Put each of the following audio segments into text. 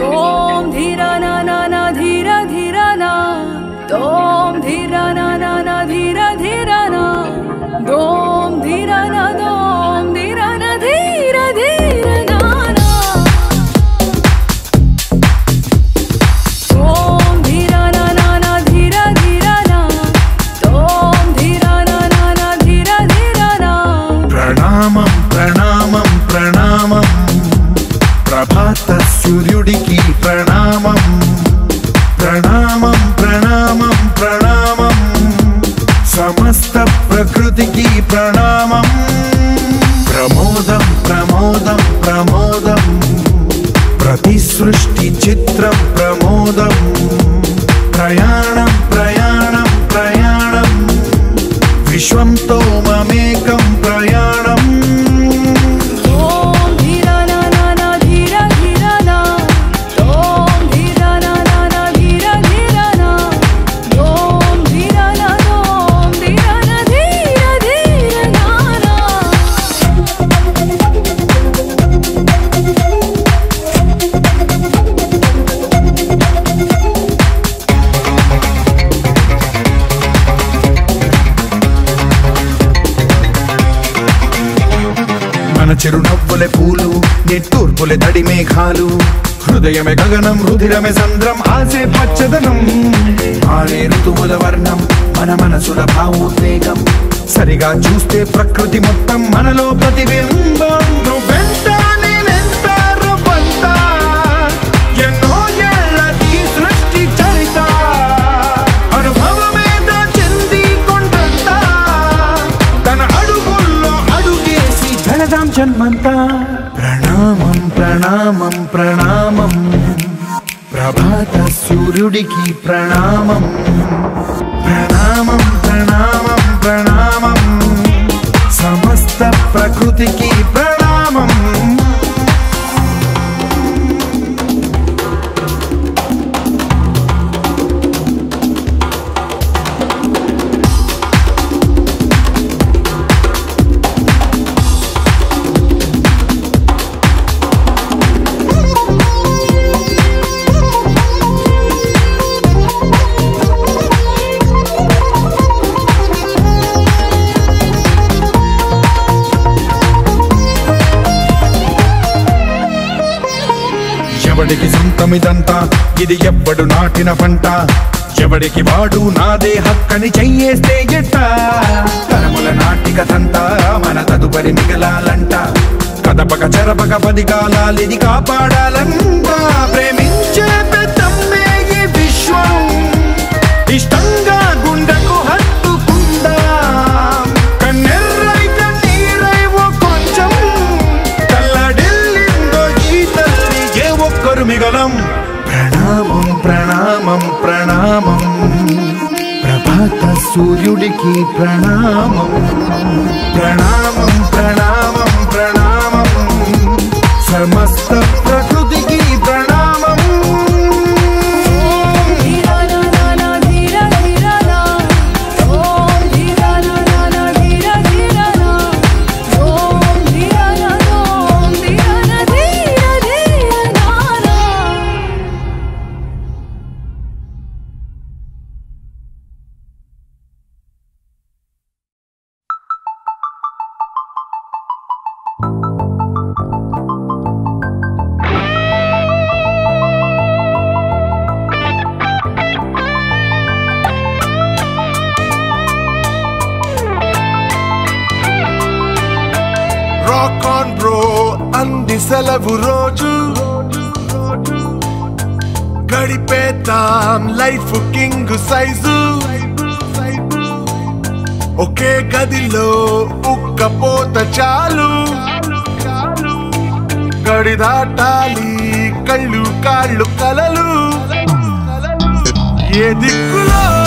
Don't మన చిరునవ్వులే పూలు నిట్టూర్పులే తడి మేఘాలు. హృదయమే గగనం రుధిరమే సంద్రం ఆసే పచ్చదనం. ఆడే ఋతువుల వర్ణం మన మనసుల భావోద్వేగం. సరిగా చూస్తే ప్రకృతి మొత్తం మనలో ప్రతిబింబం. అడుగేసి జన్మంతా. ప్రణామం ప్రణామం ప్రణామం. ప్రభాత సూర్యుడికి ప్రణామం. ప్రణామం ప్రణామం ప్రణామం. సమస్త ప్రకృతికి ప్రణామం ఎవడికి సొంతమిదంతా? ఇది ఎవ్వడు నాటిన పంట. ఎవడికి వాడు నాదే హక్కని చెయ్యేస్తే ఎట్ట? తరముల నాటికతంతా మన తదుపరి మిగలాలంట. కదపక చెరపక పది కాలాలిది కాపాడాలంట. ప్రేమించే పెద్దమ్మే ఈ విశ్వం. ఇష్టం ప్రణామం ప్రభాత సూర్యుడికి ప్రణామం. ప్రణామం ప్రణామం ప్రణామం. సమస్త గడిపేతాం లైఫ్ కింగ్ సైజు. ఒకే గదిలో ఉక్కపోత చాలు. గడి దాటాలి కళ్ళు కాళ్ళు కలలు. ఏ దిక్కులో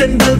and blue.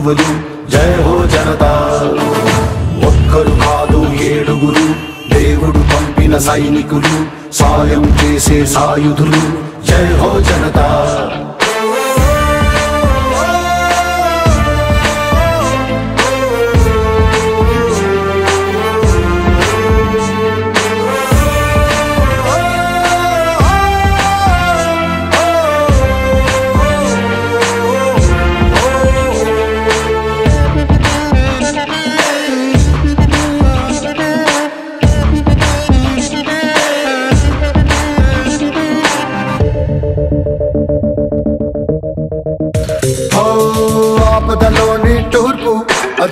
అందరి బంధువులు జయ హో జనతా. ఒక్కరు కాదు ఏడుగురు. దేవుడు పంపిన సైనికులు సాయం చేసే సాయుధులు. జయ హో జనతా.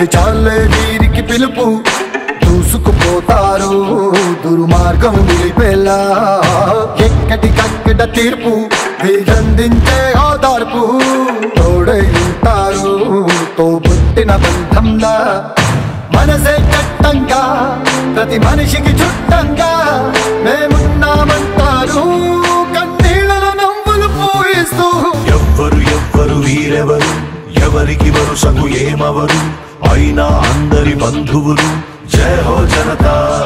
అది చాలే వీరికి పిలుపు. దూసుకుపోతారు దుర్మార్గం నిలిపేలా. ఎక్కడికక్కడ తీర్పు వీరందించే ఓదార్పు. తోడై ఉంటారు తోబుట్టిన బంధంలా. మనసే చట్టంగా ప్రతి మనిషికి చుట్టంగా. మేమున్నామంటారు కన్నీళ్ళలో నవ్వులు పూయిస్తూ. ఎవ్వరు ఎవ్వరు వీరెవరు? ఎవరికి వరుసకు ఏమవరు? అయినా అందరి బంధువులు. జయ హో జనతా.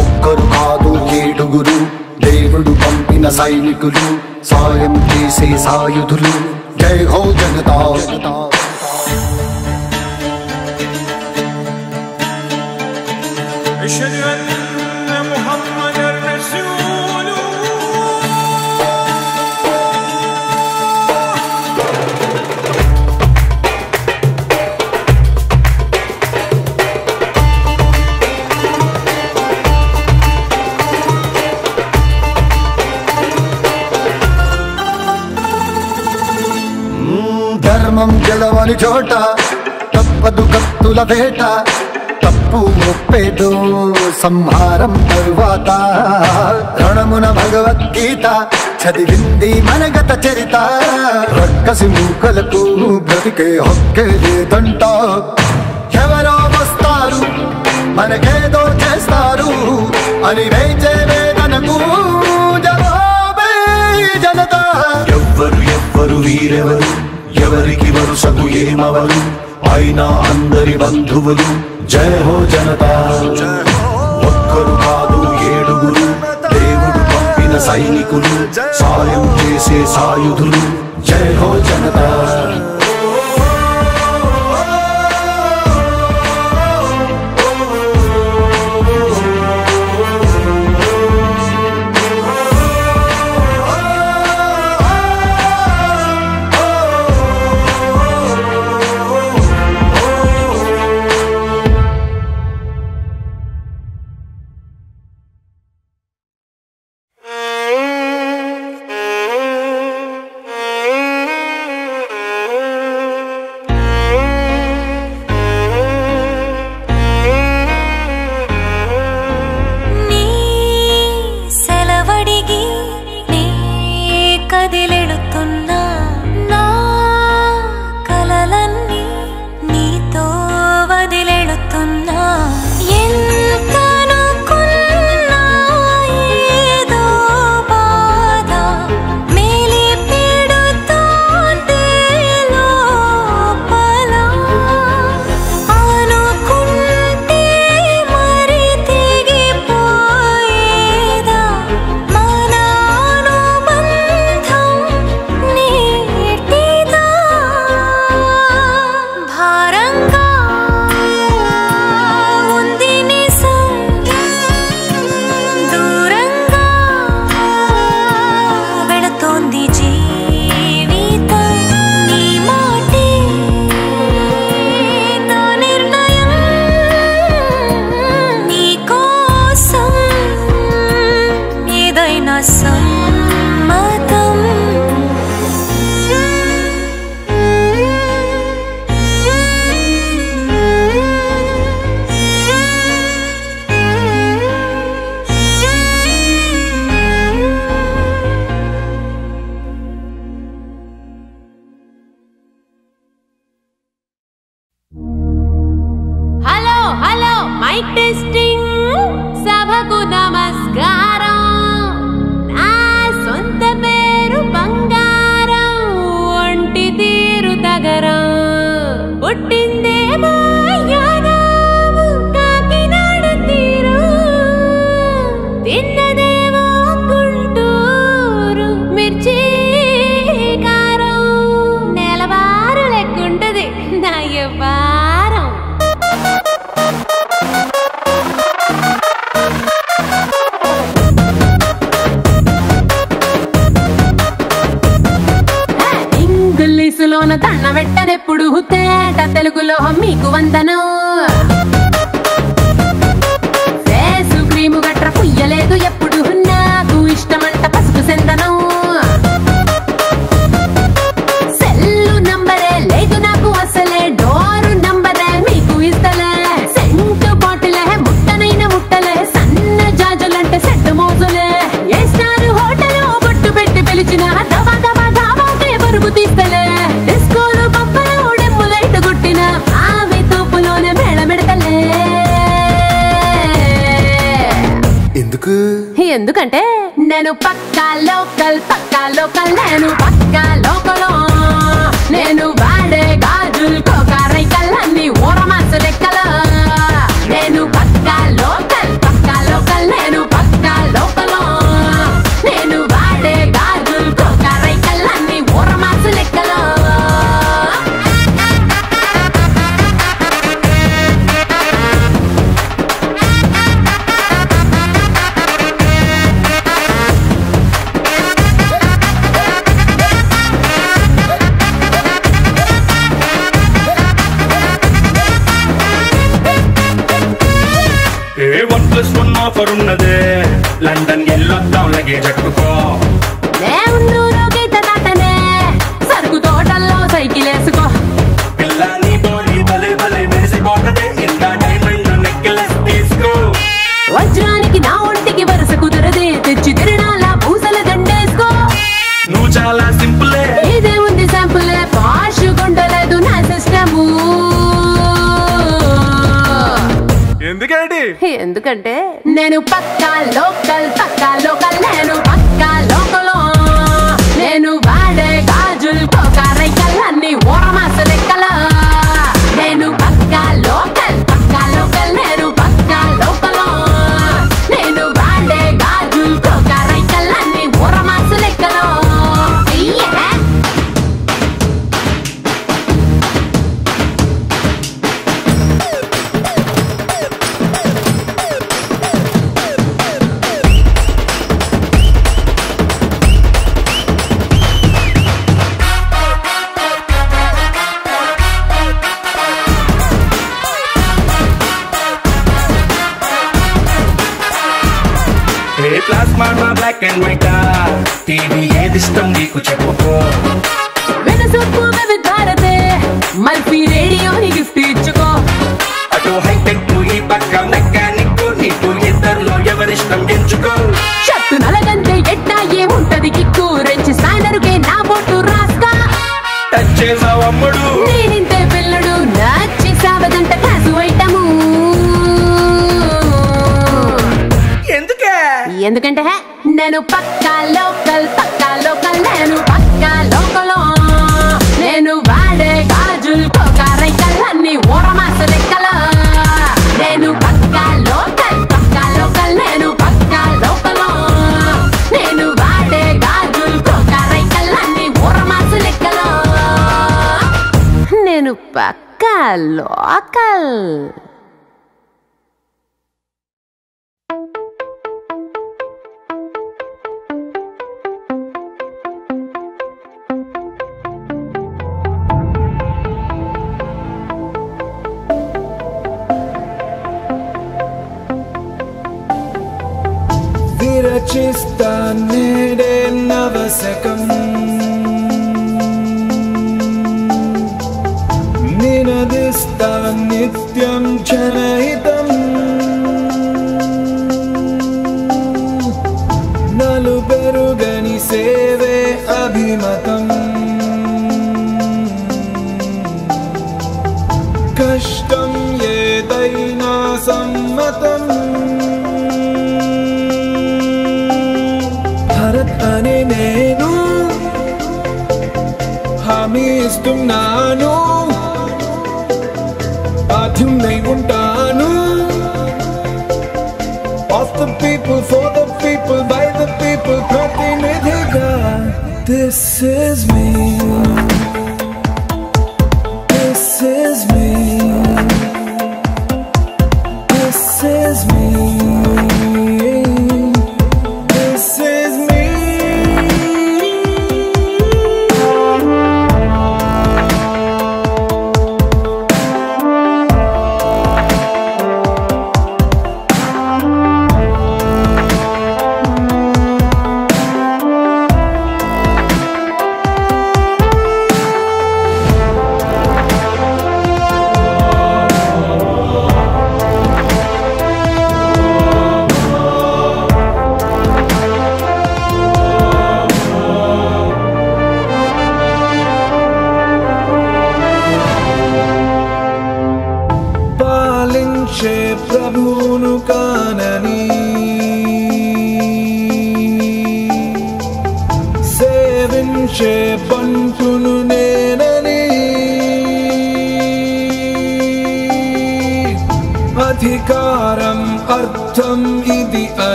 ఒక్కరు కాదు ఏడుగురు. దేవుడు పంపిన సైనికులు. సాయం చేసే సాయుధులు. జై హో జనతా. చోట తప్పదు కత్తుల వేట తప్పు ఒప్పేదో సంహారం తరువాత. రణమున భగవద్గీత చదివింది మన గత చరిత. రక్కసి మూకలకు బ్రతికే హక్కే లేదంట. ఎవరో వస్తారు మనకేదో చేస్తారు. అని వేచే వేదనకు జవాబే జనతా. ఎవ్వరు ఎవ్వరు వీరెవరు? ఎవరికి వరుసకు ఏమవరు అయినా అందరి బంధువులు జయ హో జనతా. ఒక్కరు కాదు ఏడుగురు దేవుడు పంపిన సైనికులు సాయం చేసే సాయుధులు జయ హో జనతా. I'm ఎందుకంటే నేను పక్కా లోకల్ పక్కా లోకల్ నేను పక్కా లోకల్. నేను వాడే గాజులు అన్ని ఓరమా Al akal. Virachista nere navasaka the people, for the people, by the people, This is me.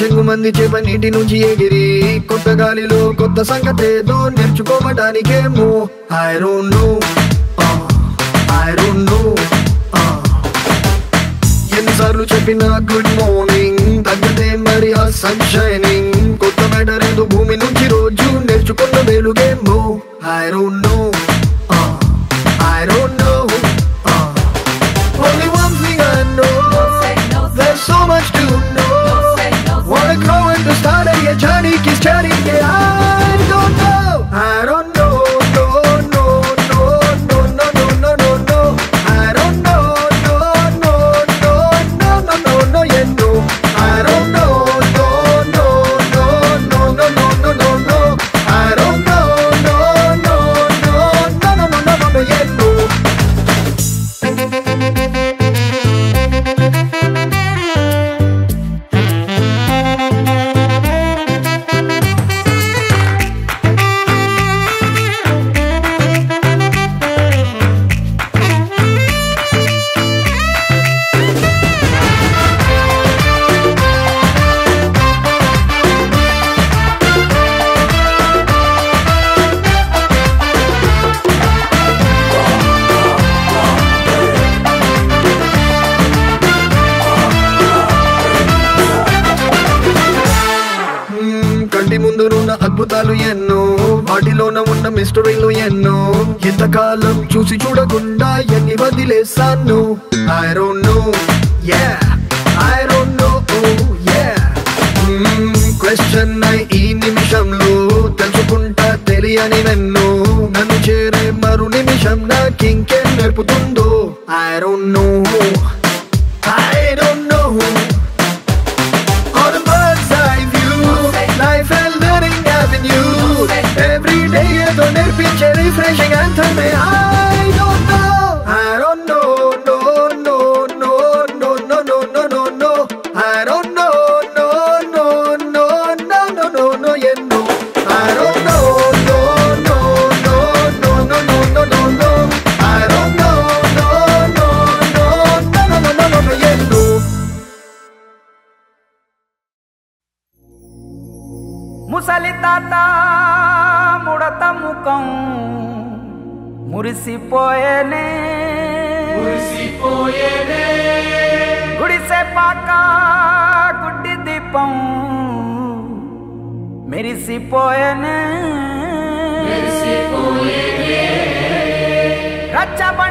చెంగుమంది చేప నీటి నుంచి ఎగిరి కొత్త గాలిలో కొత్త సంగతేదో నేర్చుకోవడానికేమో I don't know I uh, don't know uh, ఎన్నిసార్లు చెప్పిన గుడ్ మార్నింగ్ తగ్గదే మరి ఆ సన్ షైనింగ్ కొత్త మ్యాటర్ ఏదో భూమి నుంచి రోజు నేర్చుకున్న వేలుగేమో? I don't know Johnny, kiss Johnny, yeah. ముసలి తాత ముడత ముఖం మురిసిపోయేనే. మురిసిపోయేనే. గుడిసె పాక గుడ్డి దీపం మెరిసిపోయేనే. మెరిసిపోయేనే. రచ్చబడి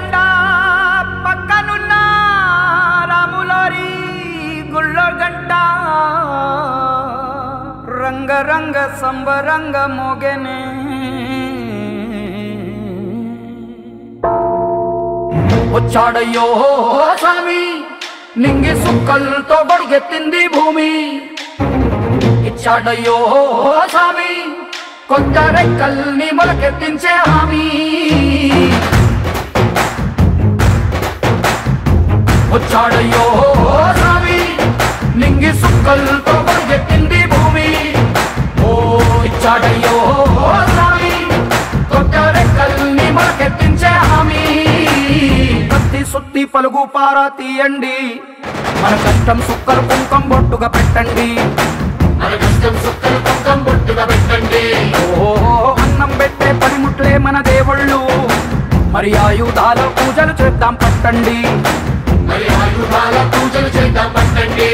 రంగ సంబరంగ మోగెనే వచ్చాడయ్యో స్వామి నింగి సుక్కలతో బడిగెత్తింది భూమి ఇచ్చాడయ్యో స్వామి కొత్త రెక్కల్ని మొలకెత్తించే హామీ వచ్చాడయ్యో స్వామి నింగి సుక్కలతో బడిగెత్తింది భూమి ఓ ఇచ్చాడయ్యో స్వామి కొత్త రెక్కల్ని హామీ. కత్తి సుత్తి పలుగు పారా తీయండి. మన కష్టం సుక్కలు కుంకం బొట్టుగా పెట్టండి. మన కష్టం సుక్కలు కుంకం బొట్టుగా పెట్టండి. ఓహో అన్నం పెట్టే పనిముట్లే మన దేవుళ్ళు. మరి ఆయుధాల పూజలు చేద్దాం పట్టండి. మరి ఆయుధాల పూజలు చేద్దాం పట్టండి.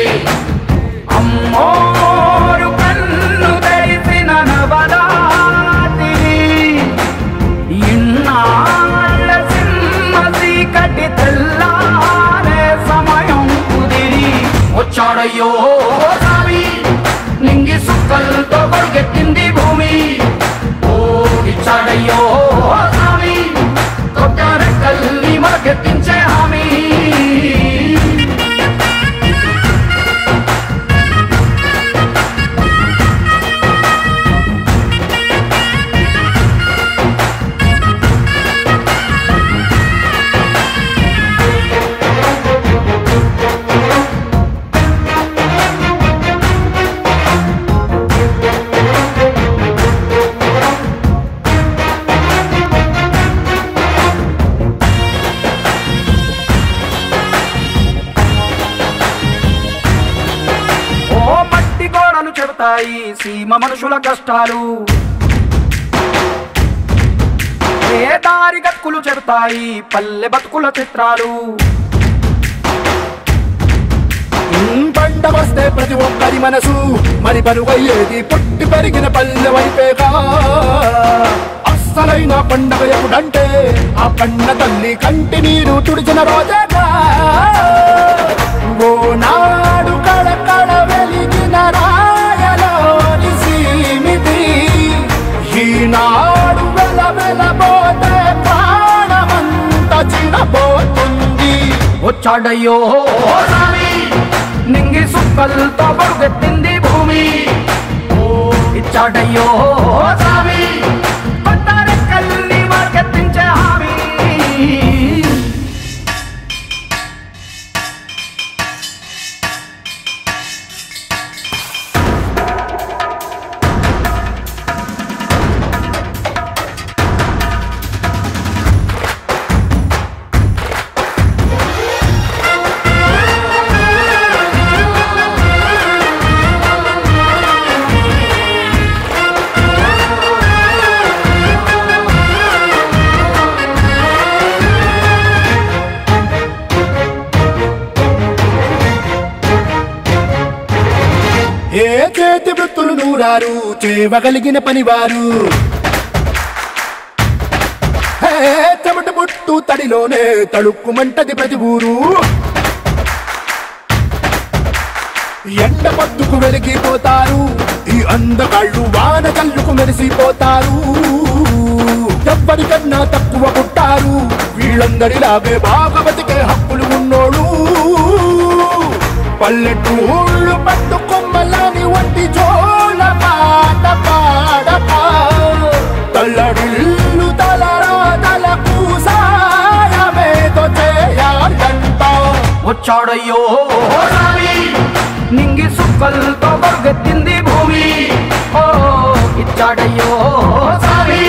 సీమ కష్టాలు. ఏ దారి గతుకులు చెబుతాయి పల్లె బతుకుల చిత్రాలు. పంట వస్తే ప్రతి ఒక్కరి మనసు మరి పరుగయ్యేది పుట్టి పెరిగిన పల్లె వైపేగా. అస్సలైన పండగ ఎప్పుడంటే ఆ పండ తల్లి కంటి నీరు తుడిచిన రోజేగా. వచ్చాడయ్యో స్వామి నింగి సుక్కలతో పరుగెత్తింది భూమి. ఇచ్చాడయ్యో స్వామి పనివారు చేయగలిగిన పనివారు. చెమట పుట్టు తడిలోనే తడుక్కుమంటది ప్రతి ఊరు. ఎండ పద్దుకు వెలిగిపోతారు ఈ అందగాళ్ళు వాన కళ్ళుకు మెరిసిపోతారు. ఎవ్వరికన్నా తక్కువ పుట్టారు వీళ్ళందరిలాగే బాగా వచ్చాడయ్యో. నింగి సుక్కలతో పరుగెత్తింది భూమి. ఓ ఇచ్చాడయ్యో. స్వామి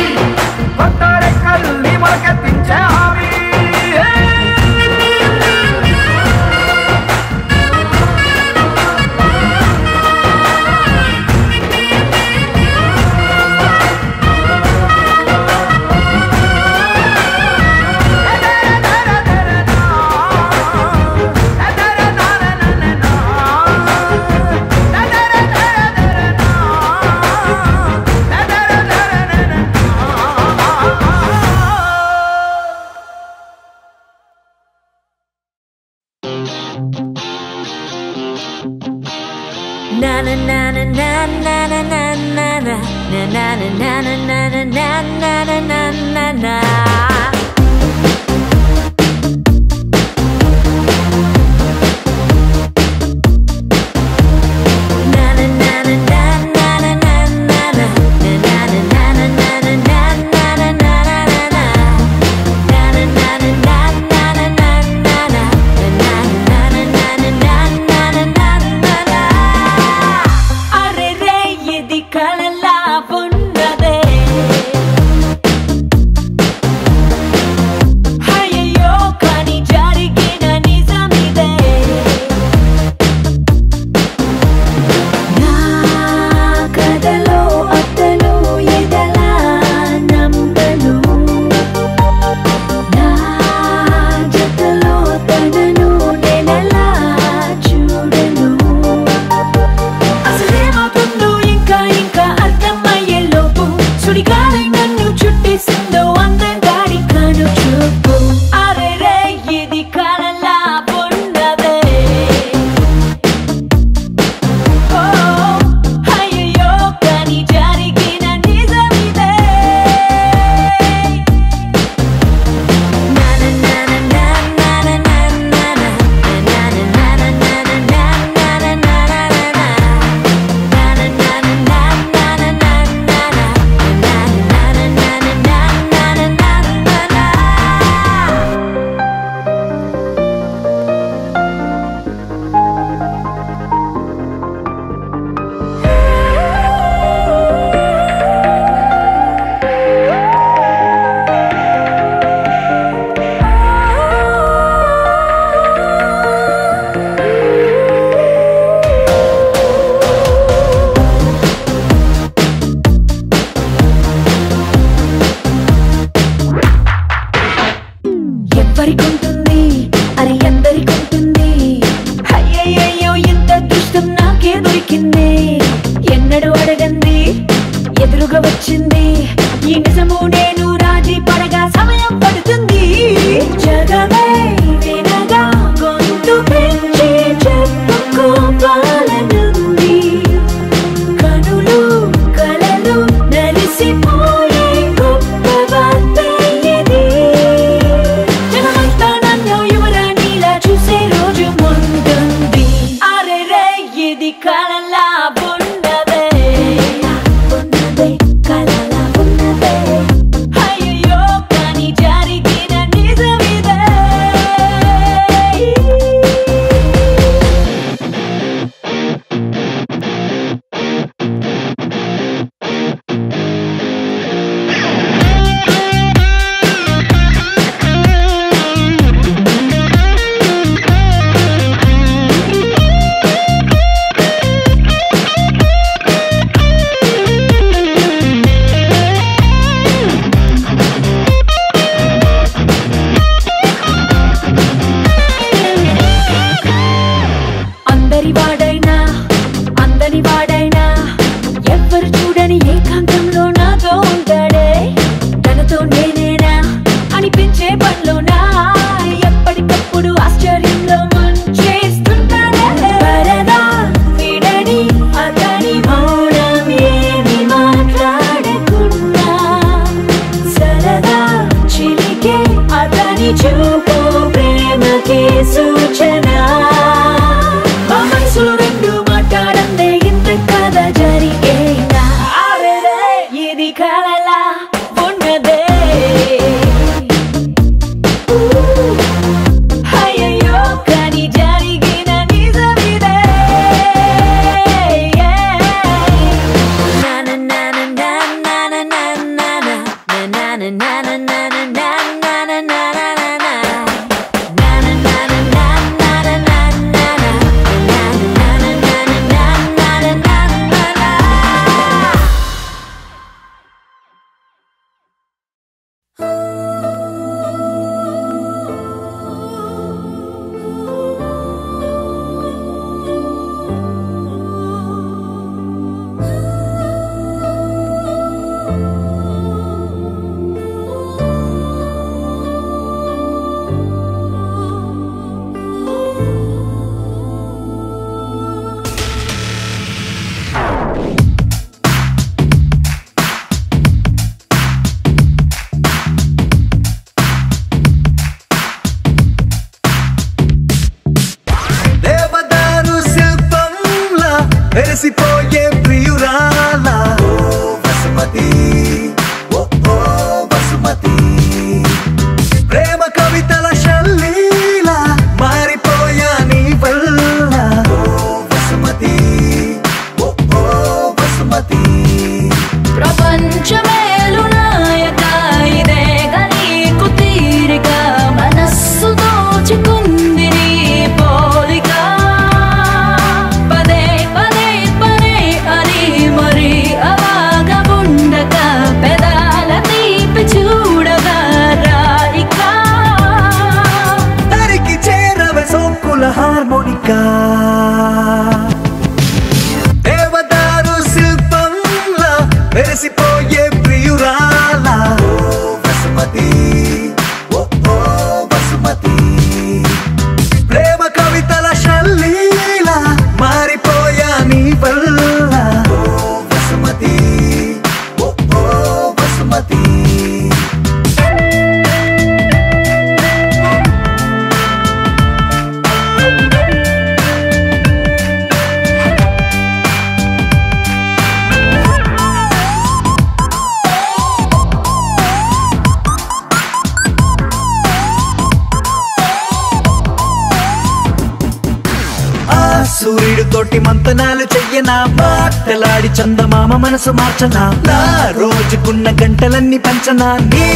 మాటలాడి చందమామ మనసు మార్చనా? నా రోజుకున్న గంటలన్నీ పంచనా నీ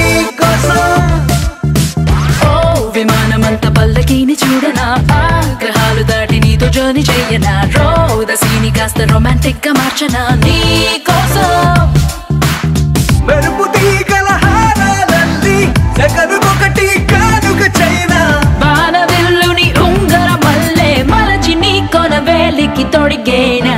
కోసం? ఓ విమానమంత పల్లకీని చూడనా? ఆగ్రహాలు దాటి నీతో జర్నీ చెయ్యనా రోదసీని కాస్త రొమాంటిక్గా మార్చనా నీ కోసం? మెరుపు తీగల హారాలల్లి జగనుకొకటి కానుక చైనా. బాణవిల్లుని ఉంగర మల్లె మలచి నీ కొన వేలికి తొడిగేనా?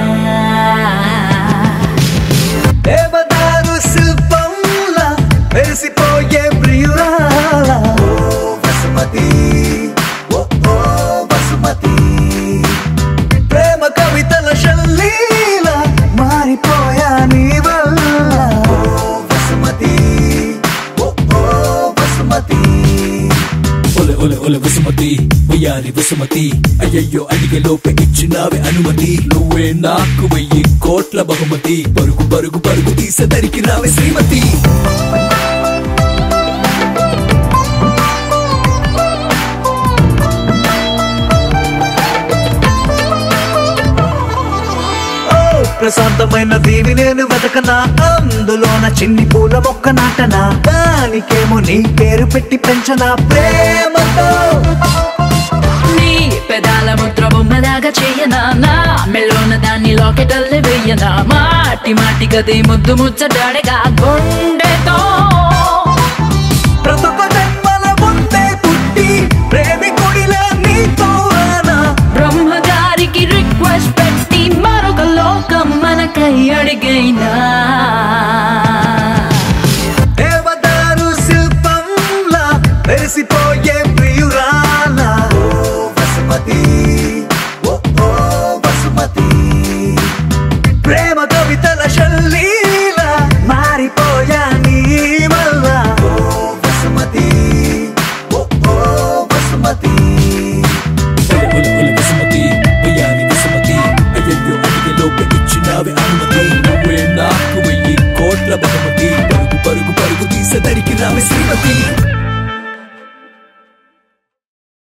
అయ్యారి వసుమతి అయ్యయ్యో అడిగే లోపే ఇచ్చినావే అనుమతి. నువ్వే నాకు వెయ్యి కోట్ల బహుమతి. పరుగు పరుగు పరుగు తీసదరికి రావే శ్రీమతి. ప్రశాంతమైన దేవి నేను వెతకనా? అందులోన చిన్ని పూల మొక్క నాటనా? దానికేమో నీ పేరు పెట్టి పెంచనా? ప్రేమతో పెదాల ముద్ర చేయనానా చెయ్యనా మెల్లోన దాన్ని లోకెటల్లే వెయ్యనా మాటి మాటి గది ముద్దు ముచ్చటాడగా గుండెతో. రిక్వెస్ట్ పెట్టి మరొక లోకం మనకై అడిగైనా? Mercy for yeah.